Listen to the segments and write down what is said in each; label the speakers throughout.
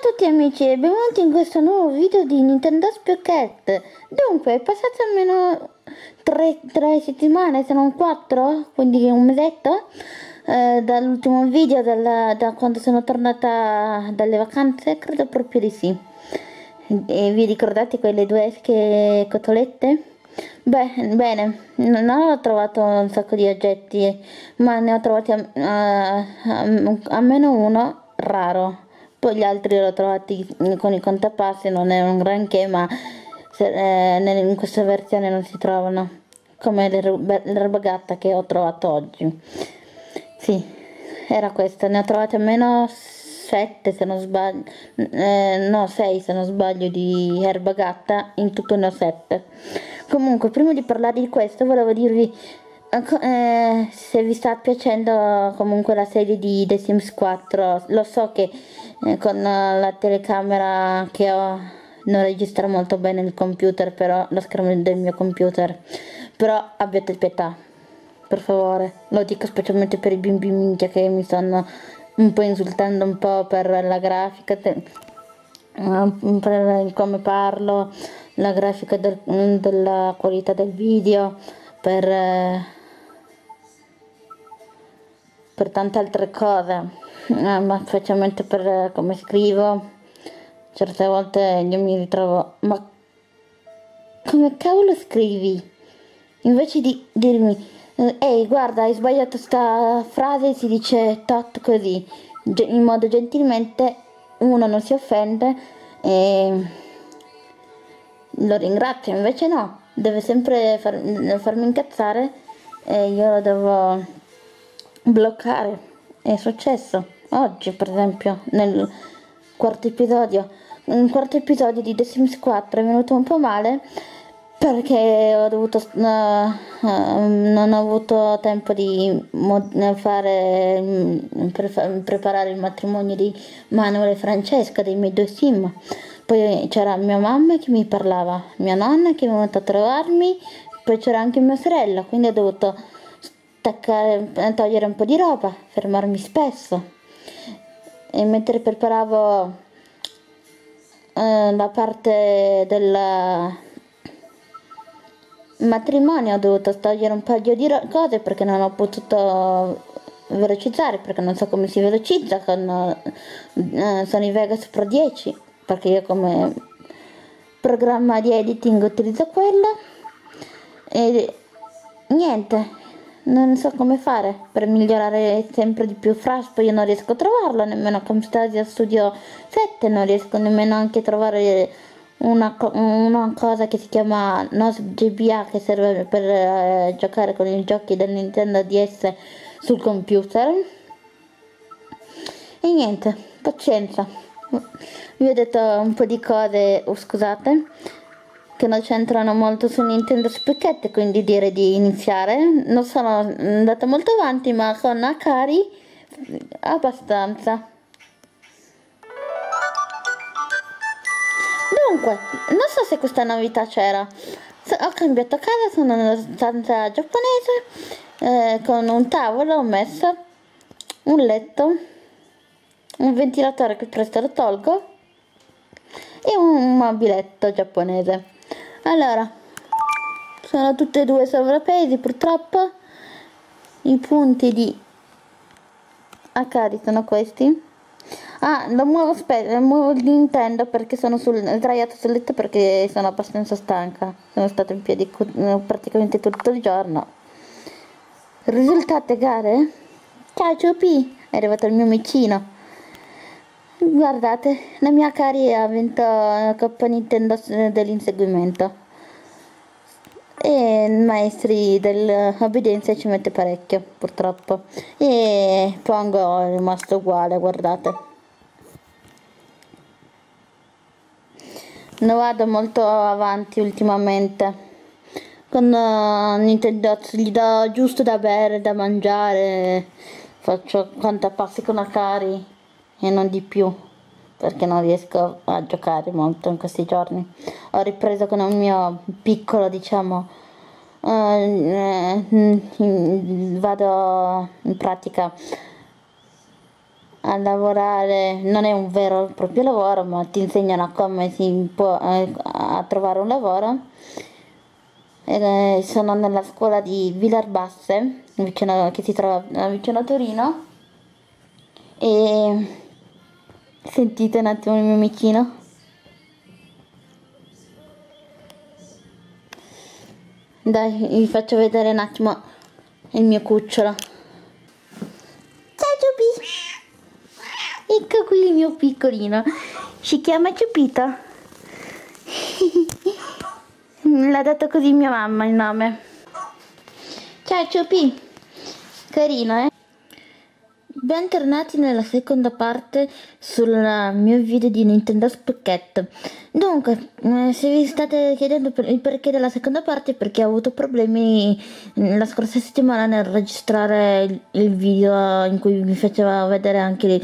Speaker 1: a tutti amici e benvenuti in questo nuovo video di Nintendo Spiocchet Dunque, è passato almeno 3, settimane, se non 4, quindi un mesetto eh, Dall'ultimo video, dalla, da quando sono tornata dalle vacanze, credo proprio di sì. E vi ricordate quelle due esche cotolette? Beh, bene, non ho trovato un sacco di oggetti, ma ne ho trovati almeno uno raro poi gli altri l'ho trovati con i contapassi, non è un granché, ma se, eh, in questa versione non si trovano, come l'erba gatta che ho trovato oggi. Sì, era questa, ne ho trovate almeno 7 se non sbaglio, eh, no 6 se non sbaglio di erba gatta, in tutto ne ho 7. Comunque, prima di parlare di questo volevo dirvi eh, se vi sta piacendo comunque la serie di The Sims 4, lo so che eh, con la telecamera che ho non registra molto bene il computer, però lo schermo del mio computer, però abbiate pietà, per favore, lo dico specialmente per i bimbi minchia che mi stanno un po' insultando un po' per la grafica, per come parlo, la grafica del, della qualità del video, per per tante altre cose, eh, ma specialmente per eh, come scrivo. Certe volte io mi ritrovo, ma come cavolo scrivi? Invece di dirmi, eh, ehi guarda hai sbagliato sta frase, si dice tot così, in modo gentilmente uno non si offende e lo ringrazio, invece no, deve sempre far, farmi incazzare e io lo devo bloccare. È successo oggi, per esempio, nel quarto episodio. Nel quarto episodio di The Sims 4 è venuto un po' male perché ho dovuto uh, uh, non ho avuto tempo di fare mm, pre preparare il matrimonio di Manuel e Francesca dei miei due sim poi c'era mia mamma che mi parlava mia nonna che è venuta a trovarmi poi c'era anche mia sorella quindi ho dovuto staccare, togliere un po' di roba, fermarmi spesso. E mentre preparavo eh, la parte del matrimonio ho dovuto togliere un paio di cose perché non ho potuto velocizzare perché non so come si velocizza con eh, Sony Vegas Pro 10 perché io come programma di editing utilizzo quello. E niente non so come fare per migliorare sempre di più Flash, poi io non riesco a trovarlo, nemmeno Camstasia Studio 7, non riesco nemmeno anche a trovare una, una cosa che si chiama NOS GBA che serve per eh, giocare con i giochi del Nintendo DS sul computer. E niente, pazienza. Vi ho detto un po' di cose, oh, scusate che non c'entrano molto su Nintendo Specchette, quindi direi di iniziare. Non sono andata molto avanti, ma con Akari abbastanza. Dunque, non so se questa novità c'era. Ho cambiato casa, sono una stanza giapponese, eh, con un tavolo ho messo, un letto, un ventilatore che presto lo tolgo e un mobiletto giapponese. Allora, sono tutte e due sovrappesi purtroppo. I punti di Akari sono questi. Ah, lo muovo, lo muovo il Nintendo perché sono sul, sdraiato sul letto perché sono abbastanza stanca. Sono stata in piedi praticamente tutto il giorno. Risultate gare? Ciao Ciupi, è arrivato il mio micino. Guardate, la mia Kari ha vinto la Coppa Nintendo dell'inseguimento. E il maestri dell'obbedienza ci mette parecchio, purtroppo. E Pongo è rimasto uguale, guardate. Non vado molto avanti ultimamente. Con Nintendo gli do giusto da bere, da mangiare. Faccio quanta passi con Akari e non di più perché non riesco a giocare molto in questi giorni. Ho ripreso con un mio piccolo, diciamo, eh, vado in pratica a lavorare, non è un vero e proprio lavoro, ma ti insegnano come si può eh, a trovare un lavoro. Eh, sono nella scuola di Villarbasse, vicino, che si trova eh, vicino a Torino. E sentite un attimo il mio micino. Dai, vi faccio vedere un attimo il mio cucciolo. Ciao Giubi! Ecco qui il mio piccolino. Si chiama Ciupito. L'ha dato così mia mamma il nome. Ciao Ciupi! Carino, eh? Bentornati nella seconda parte sul mio video di Nintendo Pocket. Dunque, eh, se vi state chiedendo il perché della seconda parte, perché ho avuto problemi mm, la scorsa settimana nel registrare il, il video in cui vi facevo vedere anche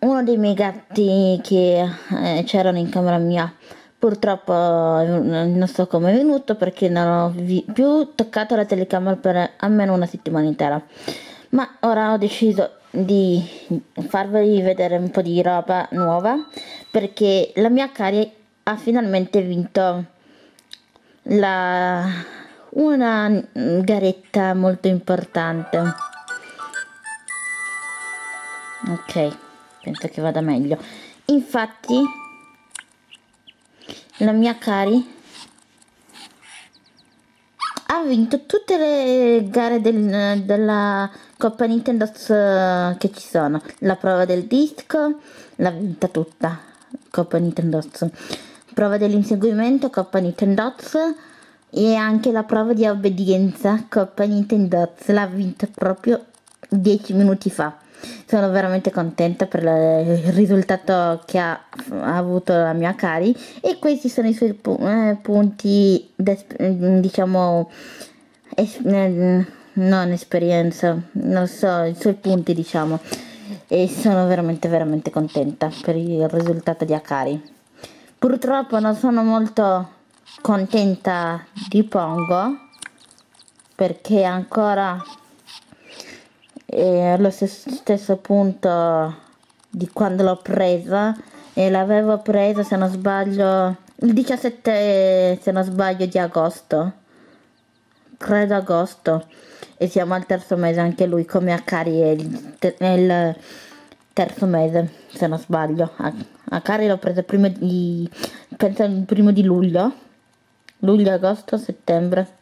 Speaker 1: uno dei miei gatti che eh, c'erano in camera mia. Purtroppo eh, non so come è venuto perché non ho più toccato la telecamera per almeno una settimana intera. Ma ora ho deciso di farvi vedere un po' di roba nuova perché la mia Cari ha finalmente vinto la, una garetta molto importante. Ok penso che vada meglio. Infatti la mia Cari ha vinto tutte le gare del, della Coppa Nintendo che ci sono. La prova del disco l'ha vinta tutta. Coppa Nintendo. Prova dell'inseguimento, Coppa Nintendo. E anche la prova di obbedienza, Coppa Nintendo. L'ha vinta proprio 10 minuti fa. Sono veramente contenta per il risultato che ha, ha avuto la mia Cari e questi sono i suoi eh, punti, diciamo, es, eh, non esperienza, non so, i suoi punti diciamo e sono veramente veramente contenta per il risultato di Akari. Purtroppo non sono molto contenta di Pongo perché ancora e allo stesso punto di quando l'ho presa e l'avevo presa se non sbaglio il 17 se non sbaglio di agosto. Credo agosto. E siamo al terzo mese anche lui come Akari è il, terzo mese se non sbaglio. Akari l'ho presa prima di penso il primo di luglio. Luglio agosto settembre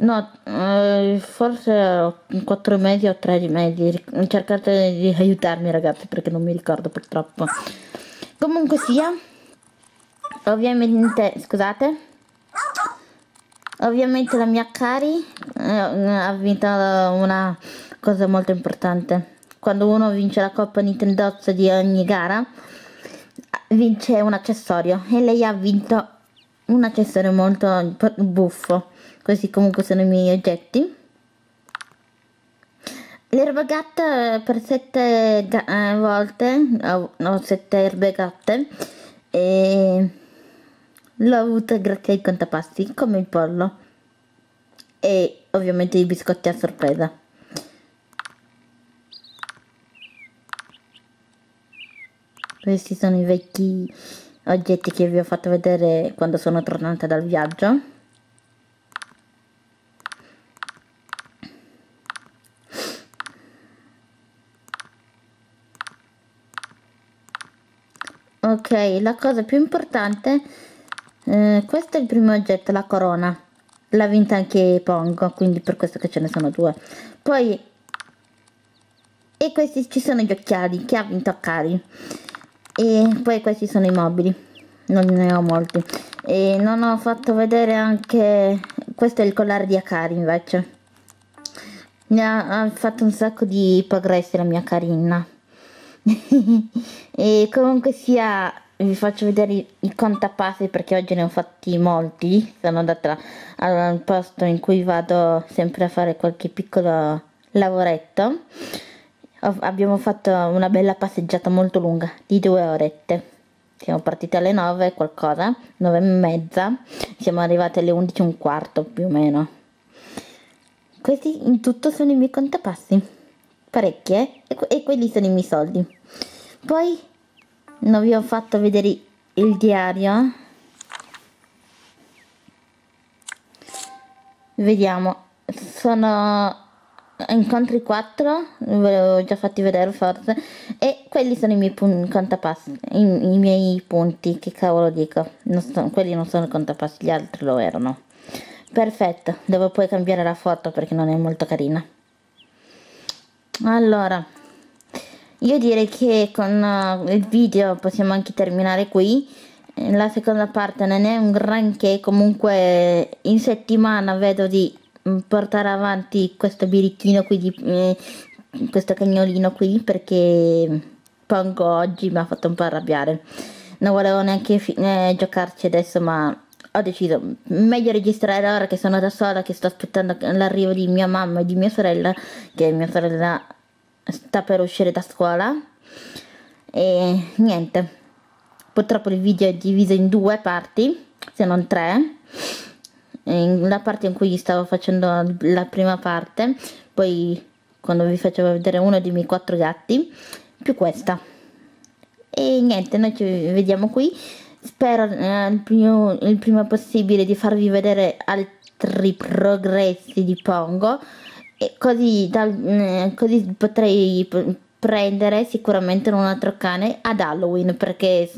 Speaker 1: No, eh, forse 4 mesi o 3 mesi. Cercate di aiutarmi ragazzi perché non mi ricordo purtroppo. Comunque sia, ovviamente, scusate, ovviamente la mia Cari eh, ha vinto una cosa molto importante. Quando uno vince la Coppa Nintendo di ogni gara, vince un accessorio e lei ha vinto un accessorio molto buffo questi comunque sono i miei oggetti. L'erba gatta per 7 eh, volte ho 7 erbe gatte e l'ho avuta grazie ai contapassi come il pollo e ovviamente i biscotti a sorpresa. Questi sono i vecchi oggetti che vi ho fatto vedere quando sono tornata dal viaggio. Ok la cosa più importante eh, questo è il primo oggetto la corona. L'ha vinta anche Pongo quindi per questo che ce ne sono due. Poi e questi ci sono gli occhiali che ha vinto Akari e poi questi sono i mobili non ne ho molti. E non ho fatto vedere anche questo è il collare di Akari invece. Mi ha, ha fatto un sacco di progressi la mia carina e comunque sia vi faccio vedere i, i contapassi perché oggi ne ho fatti molti. Sono andata al posto in cui vado sempre a fare qualche piccolo lavoretto abbiamo fatto una bella passeggiata molto lunga di due orette. Siamo partiti alle 9 qualcosa 9 e mezza. Siamo arrivati alle 11 e un quarto più o meno. Questi in tutto sono i miei contapassi. Parecchie e, e quelli sono i miei soldi. Poi non vi ho fatto vedere il diario. Vediamo. Sono incontri 4 ve l'avevo già fatti vedere forse e quelli sono i miei contapassi i, i, miei punti che cavolo dico non sono, quelli non sono contapassi gli altri lo erano. Perfetto devo poi cambiare la foto perché non è molto carina. Allora io direi che con uh, il video possiamo anche terminare qui. La seconda parte non è un granché comunque in settimana vedo di portare avanti questo birichino qui di eh, questo cagnolino qui perché Pongo oggi mi ha fatto un po' arrabbiare. Non volevo neanche eh, giocarci adesso ma ho deciso meglio registrare ora che sono da sola che sto aspettando l'arrivo di mia mamma e di mia sorella che mia sorella sta per uscire da scuola. E niente. Purtroppo il video è diviso in due parti se non tre la parte in cui stavo facendo la prima parte poi quando vi facevo vedere uno dei miei quattro gatti più questa. E niente noi ci vediamo qui. Spero eh, il, più, il prima possibile di farvi vedere altri progressi di Pongo. E così, da, eh, così potrei prendere sicuramente un altro cane ad Halloween perché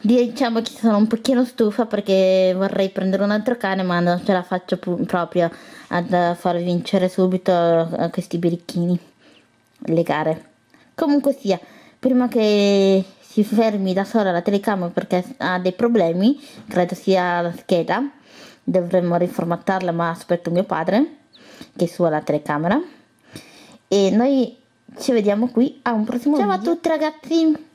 Speaker 1: diciamo che sono un pochino stufa perché vorrei prendere un altro cane ma non ce la faccio proprio ad far vincere subito eh, questi birichini. Le gare. Comunque sia prima che si fermi da sola la telecamera perché ha dei problemi credo sia la scheda dovremmo riformattarla ma aspetto mio padre che su la telecamera. E noi ci vediamo qui a un prossimo
Speaker 2: ciao
Speaker 1: video.
Speaker 2: a tutti ragazzi